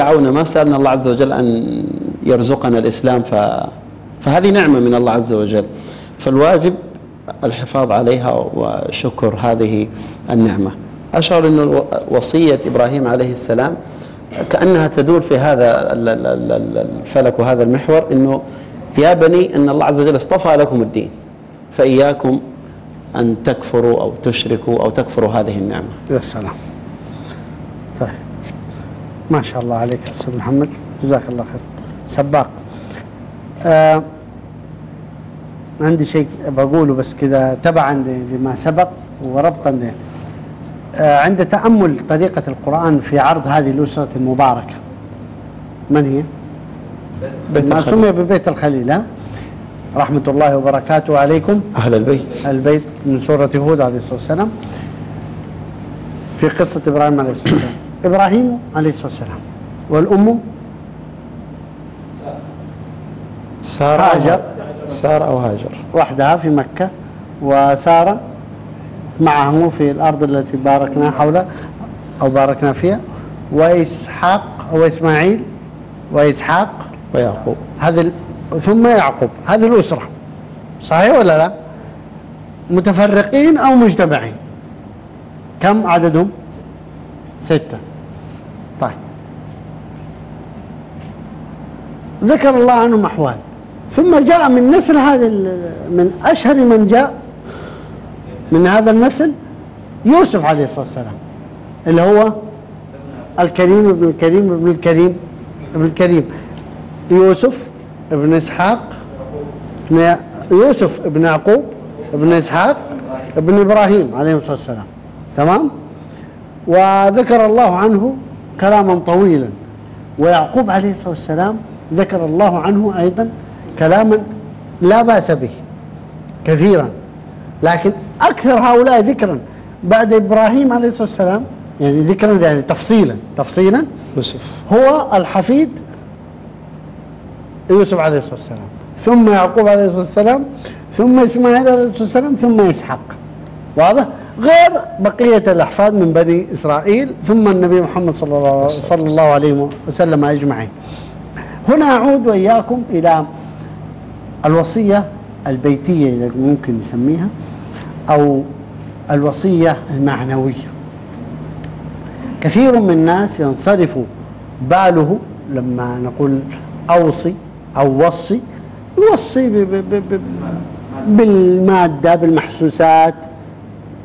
دعونا ما سألنا الله عز وجل أن يرزقنا الإسلام ف... فهذه نعمة من الله عز وجل. فالواجب الحفاظ عليها وشكر هذه النعمة. أشعر أن وصية إبراهيم عليه السلام كأنها تدور في هذا الفلك وهذا المحور أنه يا بني أن الله عز وجل اصطفى لكم الدين فإياكم أن تكفروا أو تشركوا أو تكفروا هذه النعمة. يا سلام. طيب. ما شاء الله عليك أستاذ محمد. جزاك الله خير. سباق. آه عندي شيء بقوله بس كذا تبعا لما سبق وربطا آه عند تأمل طريقة القرآن في عرض هذه الأسرة المباركة من هي؟ بيت ما الخليل. سمي ببيت الخليل ها؟ رحمة الله وبركاته عليكم. أهل البيت. البيت من سورة هود عليه الصلاة والسلام. في قصة إبراهيم عليه الصلاة والسلام. إبراهيم عليه الصلاة والسلام. والأم؟ سارة هاجر. سارة أو هاجر. وحدها في مكة. وسارة معه في الأرض التي باركنا حولها أو باركنا فيها. وإسحاق أو إسماعيل وإسحاق. ويعقوب. ال- ثم يعقوب. هذه الأسرة. صحيح ولا لا؟ متفرقين أو مجتمعين؟ كم عددهم؟ ستة طيب ذكر الله عنهم أحوال. ثم جاء من نسل هذا من أشهر من جاء من هذا النسل يوسف عليه الصلاة والسلام اللي هو الكريم ابن الكريم ابن الكريم ابن الكريم. يوسف ابن إسحاق ابن يوسف ابن يعقوب ابن إسحاق ابن إبراهيم عليه الصلاة والسلام. تمام؟ وذكر الله عنه كلاما طويلا. ويعقوب عليه الصلاة والسلام ذكر الله عنه أيضا كلاما لا بأس به كثيرا. لكن أكثر هؤلاء ذكرا بعد إبراهيم عليه الصلاة والسلام يعني ذكرا يعني تفصيلا تفصيلا يوسف. هو الحفيد يوسف عليه الصلاة والسلام ثم يعقوب عليه الصلاة والسلام ثم إسماعيل عليه الصلاة والسلام ثم إسحاق. واضح؟ غير بقية الأحفاد من بني إسرائيل ثم النبي محمد صلى الله, صلى الله عليه وسلم أجمعين. هنا أعود وإياكم إلى الوصية البيتية إذا ممكن نسميها أو الوصية المعنوية. كثير من الناس ينصرف باله لما نقول أوصي أو وصي يوصي بالمادة بالمحسوسات.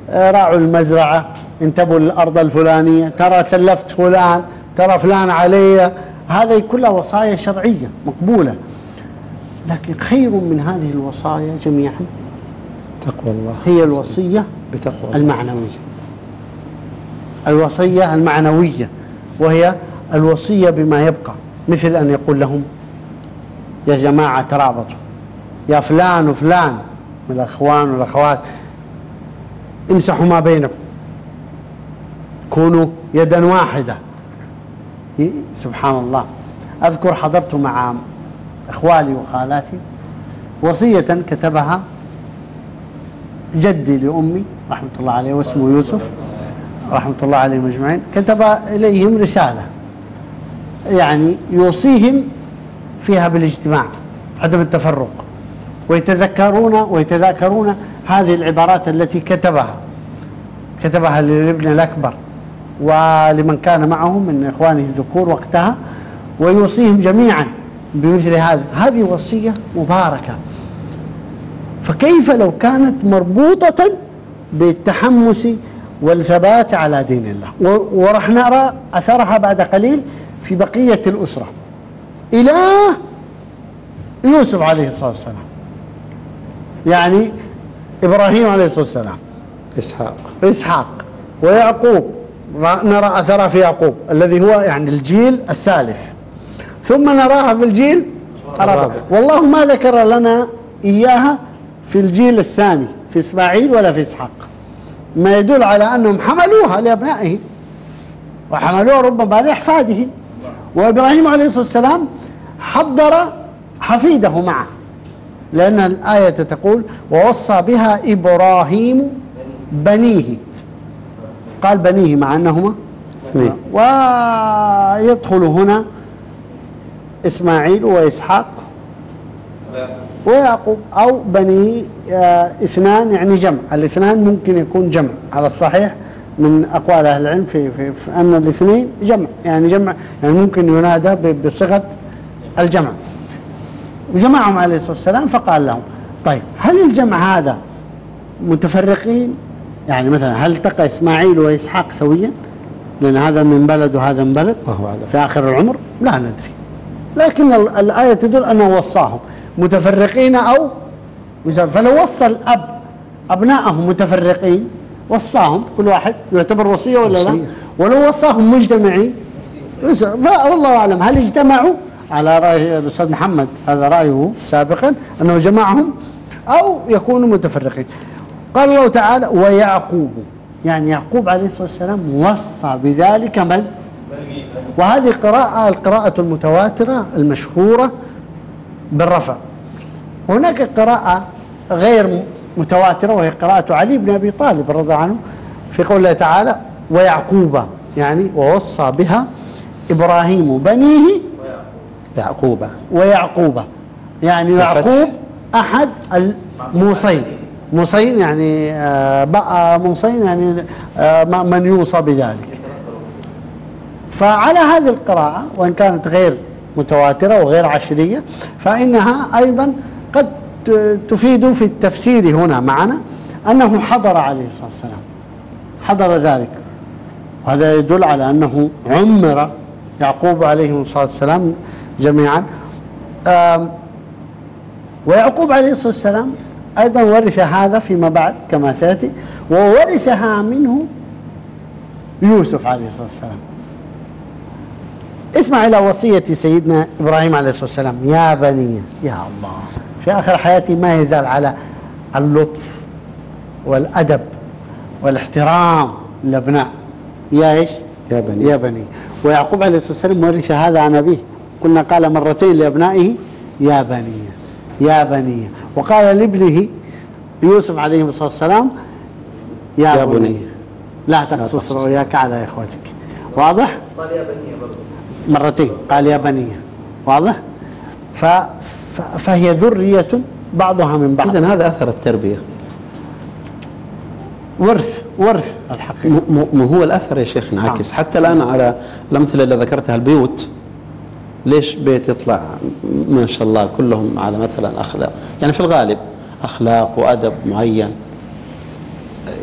راعوا المزرعة انتبهوا للأرض الفلانية ترى سلفت فلان ترى فلان علي. هذه كلها وصايا شرعية مقبولة. لكن خير من هذه الوصايا جميعا تقوى الله. هي الوصية بتقوى الله. المعنوية. الوصية المعنوية وهي الوصية بما يبقى مثل أن يقول لهم يا جماعة ترابطوا يا فلان وفلان من الأخوان والأخوات امسحوا ما بينكم كونوا يدا واحدة. سبحان الله أذكر حضرت مع إخوالي وخالاتي وصية كتبها جدي لأمي رحمة الله عليه واسمه يوسف رحمة الله عليهم أجمعين كتب إليهم رسالة يعني يوصيهم فيها بالاجتماع عدم التفرق ويتذكرون ويتذاكرون هذه العبارات التي كتبها كتبها للابن الأكبر. ولمن كان معه من إخوانه الذكور وقتها ويوصيهم جميعا بمثل هذا. هذه وصية مباركة. فكيف لو كانت مربوطة بالتحمس والثبات على دين الله؟ و- ورح نرى أثرها بعد قليل في بقية الأسرة. إلى يوسف عليه الصلاة والسلام. يعني إبراهيم عليه الصلاة والسلام. إسحاق. إسحاق. ويعقوب. نرى أثرها في يعقوب الذي هو يعني الجيل الثالث. ثم نراها في الجيل الرابع. والله ما ذكر لنا إياها في الجيل الثاني في إسماعيل ولا في إسحاق. ما يدل على أنهم حملوها لأبنائهم وحملوها ربما لأحفادهم وإبراهيم عليه الصلاة والسلام حضر حفيده معه. لأن الآية تقول ووصى بها إبراهيم بنيه. قال بنيه مع أنهما؟ تكميل ويدخل هنا إسماعيل وإسحاق ويعقوب أو بني آه، اثنان يعني جمع. الاثنان ممكن يكون جمع. على الصحيح من أقوال أهل العلم في, في, في أن الاثنين جمع. يعني جمع يعني ممكن ينادى بصيغة الجمع. وجمعهم عليه الصلاة والسلام فقال لهم طيب هل الجمع هذا متفرقين؟ يعني مثلا هل التقى إسماعيل وإسحاق سويا؟ لأن هذا من بلد وهذا من بلد. في آخر العمر؟ لا ندري. لكن ال- الآية تدل أنه وصاهم. متفرقين أو فلو وصى الأب أبنائهم متفرقين وصاهم. كل واحد يعتبر وصية ولا لا؟ وصية. ولو وصاهم مجتمعين. فالله أعلم. هل اجتمعوا؟ على رأي الأستاذ محمد. هذا رأيه سابقا. أنه جمعهم أو يكونوا متفرقين. قال الله تعالى ويعقوب. يعني يعقوب عليه الصلاة والسلام وصى بذلك من؟ وهذه قراءة القراءة المتواترة المشهورة بالرفع. هناك قراءة غير متواترة وهي قراءة علي بن أبي طالب رضي الله عنه في قول الله تعالى ويعقوب يعني ووصى بها إبراهيم بنيه يعقوب. ويعقوب يعني. يعقوب أحد الموصين. موصين يعني آه، بقى موصين يعني آه، من يوصى بذلك. فعلى هذه القراءة وإن كانت غير متواترة وغير عشرية فإنها أيضا قد تفيد في التفسير هنا معنا أنه حضر عليه الصلاة والسلام. حضر ذلك. وهذا يدل على أنه عمر يعقوب عليه الصلاة والسلام جميعا. ويعقوب عليه الصلاة والسلام أيضا ورث هذا فيما بعد كما سيأتي وورثها منه يوسف عليه الصلاة والسلام. اسمع إلى وصية سيدنا إبراهيم عليه الصلاة والسلام. يا بني يا الله. في آخر حياتي ما يزال على اللطف والأدب والاحترام للأبناء يا إيش؟ يا بني. يا بني. ويعقوب عليه الصلاة والسلام ورث هذا عن أبيه. قلنا قال مرتين لأبنائه يا بني. يا بني. وقال لابنه يوسف عليه الصلاة والسلام يا, يا يا بني, بني. لا تقصص رؤياك على إخوتك. واضح؟ قال يا بني برضه مرتين قال يا بني. واضح؟ ف... ف... فهي ذرية بعضها من بعض. إذا هذا أثر التربية. ورث ورث. الحقيقة. م- م- م- هو الأثر يا شيخ انعكس. حتى الآن على الأمثلة اللي ذكرتها البيوت ليش بيت يطلع ما شاء الله كلهم على مثلا أخلاق؟ يعني في الغالب أخلاق وأدب معين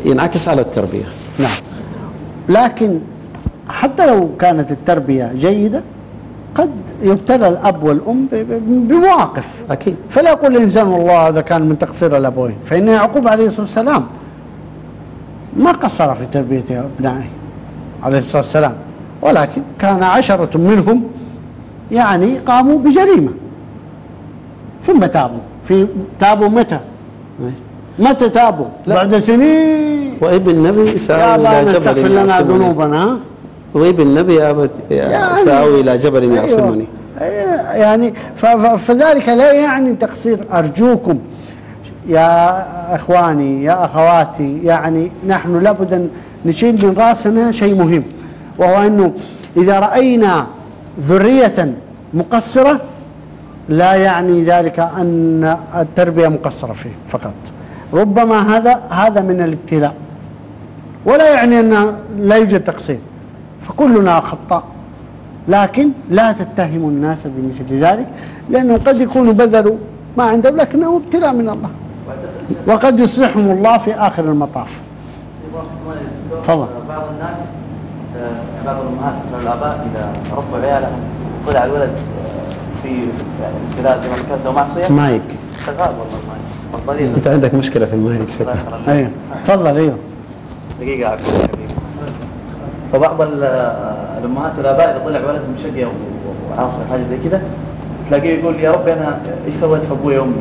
ينعكس على التربية. نعم. لكن حتى لو كانت التربية جيدة قد يبتلى الأب والأم بمواقف. أكيد. فلا يقول الإنسان والله هذا كان من تقصير الأبوين. فإن يعقوب عليه الصلاة والسلام. ما قصر في تربية أبنائه عليه الصلاة والسلام. ولكن كان عشرة منهم يعني قاموا بجريمة ثم تابوا في تابوا متى؟ متى تابوا؟ بعد سنين وابن النبي سآوي الله إلى جبل لنا ذنوبنا؟ وابن النبي أبت يعني- سآوي إلى جبل يعصمني أيوة. يعني فذلك لا يعني تقصير أرجوكم يا إخواني يا أخواتي يعني نحن لابد أن نشيل من رأسنا شيء مهم وهو أنه إذا رأينا ذرية مقصرة لا يعني ذلك أن التربية مقصرة فيه فقط. ربما هذا هذا من الابتلاء. ولا يعني أن لا يوجد تقصير. فكلنا خطاء لكن لا تتهموا الناس بمثل ذلك لأنه قد يكونوا بذلوا ما عندهم لكنه ابتلاء من الله. وقد يصلحهم الله في آخر المطاف. تفضل. بعض الناس بعض الأمهات الآباء إذا ربوا عيالهم طلع الولد آه، في يعني ابتلاء زي ما ذكرت أو معصيه مايك. شغال والله المايك. أنت عندك مشكلة في المايك. أيوه. تفضل أيوه. دقيقة عفوا. يا حبيبي فبعض ال- الأمهات والآباء إذا طلع ولدهم شقي وعاصي أو حاجة زي كده تلاقيه يقول يا ربي أنا إيش سويت في أبوي وأمي؟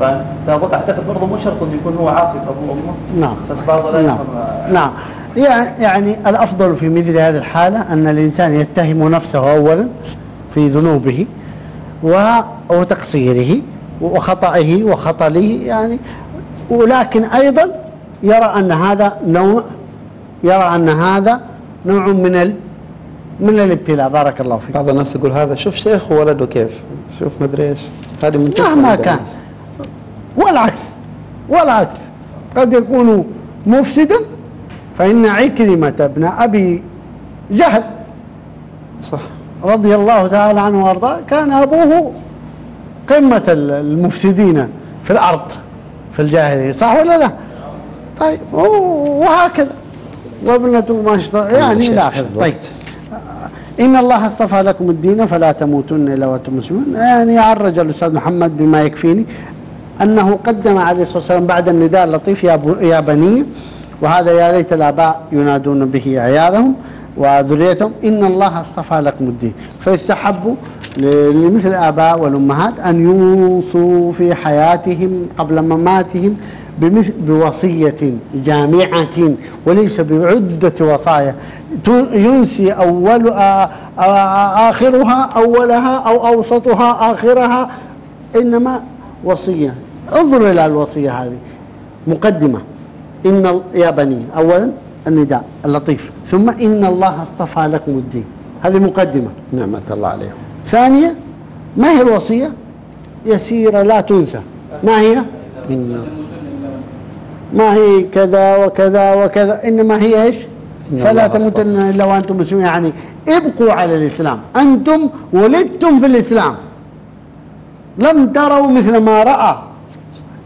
فأظن أعتقد برضه مو شرط إنه يكون هو عاصي في أبوه وأمه. نعم. بس بعضه لا نعم. نعم. يعني الأفضل في مثل هذه الحالة أن الإنسان يتهم نفسه أولا في ذنوبه وتقصيره وخطئه وخطله يعني ولكن أيضا يرى أن هذا نوع يرى أن هذا نوع من ال من الابتلاء. بارك الله فيك. بعض الناس يقول هذا شوف شيخ وولده كيف؟ شوف مدري إيش. هذه منتشرة مهما كان. والعكس والعكس قد يكون مفسدا فإن عكرمة ابن أبي جهل صح. رضي الله تعالى عنه وأرضاه كان أبوه قمة المفسدين في الأرض في الجاهلية. صح ولا لا؟ طيب وهكذا. وابنته ما اشترى يعني إلى آخره. طيب. إن الله اصطفى لكم الدين فلا تموتن إلا وأنتم مسلمون. يعني عرج الأستاذ محمد بما يكفيني أنه قدم عليه الصلاة والسلام بعد النداء اللطيف يا, يا بني وهذا يا ليت الآباء ينادون به عيالهم وذريتهم. إن الله اصطفى لكم الدين. فيستحب لمثل الآباء والأمهات أن يوصوا في حياتهم قبل مماتهم بوصية جامعة وليس بعدة وصايا. ينسي أول آخرها أولها أو أوسطها آخرها. إنما وصية. انظروا إلى الوصية هذه. مقدمة. إن يا بني أولا النداء اللطيف ثم إن الله اصطفى لكم الدين. هذه مقدمة. نعمة الله عليهم. ثانية ما هي الوصية؟ يسيرة لا تنسى. ما هي؟ إن ما هي كذا وكذا وكذا إنما هي إيش؟ إن فلا تموتن إلا وأنتم مسلمون. يعني ابقوا على الإسلام. أنتم ولدتم في الإسلام. لم تروا مثل ما رأى.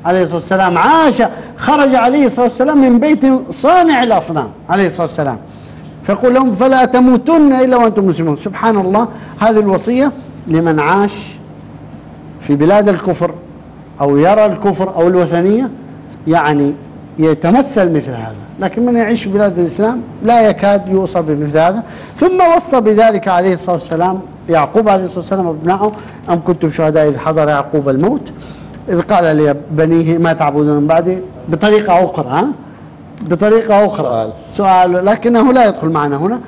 عليه الصلاة والسلام. عاش خرج عليه الصلاة والسلام من بيت صانع الأصنام عليه الصلاة والسلام. فيقول لهم فلا تموتن إلا وأنتم مسلمون. سبحان الله هذه الوصية لمن عاش في بلاد الكفر أو يرى الكفر أو الوثنية يعني يتمثل مثل هذا. لكن من يعيش في بلاد الإسلام لا يكاد يوصى بمثل هذا. ثم وصى بذلك عليه الصلاة والسلام يعقوب عليه الصلاة والسلام أبنائه أم كنتم شهداء إذ حضر يعقوب الموت؟ إذ قال لبنيه ما تعبدون من بعدي بطريقة أخرى ها؟ بطريقة أخرى سؤال. سؤال لكنه لا يدخل معنا هنا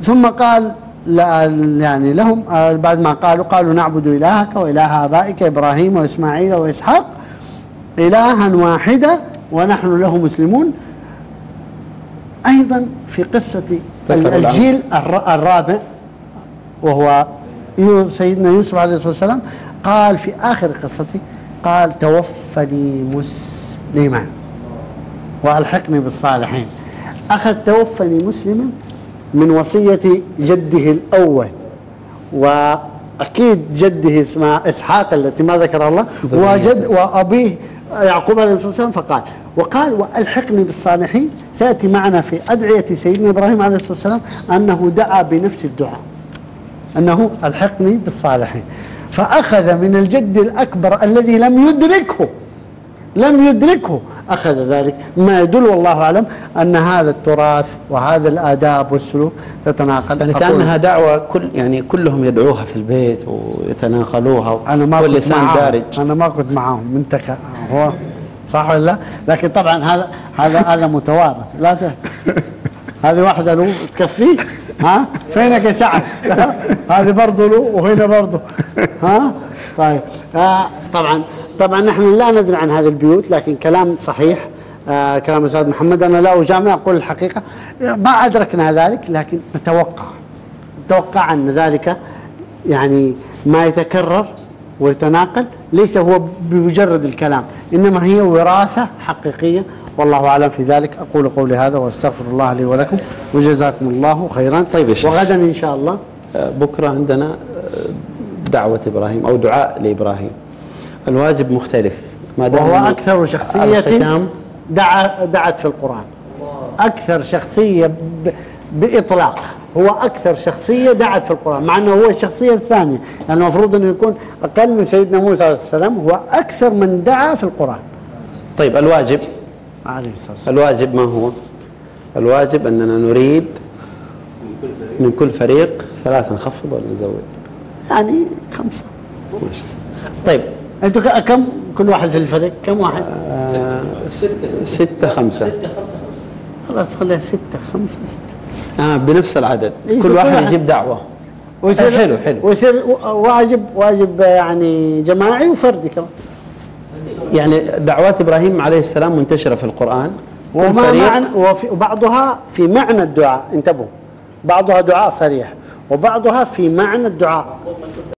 ثم قال يعني لهم آه، بعد ما قالوا قالوا نعبد إلهك وإله آبائك إبراهيم وإسماعيل وإسحاق إلها واحدا ونحن له مسلمون أيضا في قصة. الجيل الر- الرابع وهو سيدنا يوسف عليه الصلاة والسلام قال في آخر قصته قال توفني مسلما. وألحقني بالصالحين. أخذ توفني مسلما من وصية جده الأول. وأكيد جده اسمه إسحاق التي ما ذكر الله. وجد وأبيه يعقوب عليه الصلاة والسلام فقال وقال وألحقني بالصالحين سيأتي معنا في أدعية سيدنا إبراهيم عليه الصلاة والسلام أنه دعا بنفس الدعاء. أنه ألحقني بالصالحين. فأخذ من الجد الأكبر الذي لم يدركه لم يدركه. أخذ ذلك. ما يدل والله أعلم أن هذا التراث وهذا الآداب والسلوك تتناقل. يعني كأنها دعوة كل يعني كلهم يدعوها في البيت ويتناقلوها أنا ما كنت معاهم. دارج. أنا ما كنت معاهم. من هو صح ولا لا؟ لكن طبعا هذا هذا هذا متوارث. لا. هذه واحدة له تكفيه ها؟ فينك يا سعد؟ هذه برضه له وهنا برضه ها؟ طيب. آه طبعا طبعا نحن لا ندري عن هذه البيوت لكن كلام صحيح. آه كلام الاستاذ محمد. أنا لا اجامل أقول الحقيقة. ما أدركنا ذلك لكن نتوقع. نتوقع أن ذلك يعني ما يتكرر ويتناقل ليس هو بمجرد الكلام إنما هي وراثة حقيقية والله أعلم في ذلك. أقول قولي هذا وأستغفر الله لي ولكم وجزاكم الله خيرا. طيب يا شيخ. وغدا إن شاء الله. آه، بكرة عندنا آه، دعوة إبراهيم أو دعاء لإبراهيم. الواجب مختلف. ما دام وهو شخصية الختام. دعا دعت في القرآن. أكثر شخصية ب... بإطلاق. هو أكثر شخصية دعت في القرآن مع إنه هو الشخصية الثانية. يعني المفروض إنه يكون أقل من سيدنا موسى عليه السلام. هو أكثر من دعا في القرآن. طيب الواجب عليه والسلام الواجب ما هو؟ الواجب أننا نريد من كل فريق ثلاثة نخفض ولا نزود؟ يعني خمسة ماشي. طيب أنتوا ك- كم كل واحد في الفريق كم واحد؟ آه ستة خمسة خلاص خليها ستة خمسة ستة آه بنفس العدد إيه، كل واحد. يجيب دعوة ويصير حلو، حلو. ويصير واجب واجب يعني جماعي وفردي كمان يعني دعوات إبراهيم عليه السلام منتشرة في القرآن. وما معنى وفي وبعضها في معنى الدعاء. انتبهوا. بعضها دعاء صريح. وبعضها في معنى الدعاء.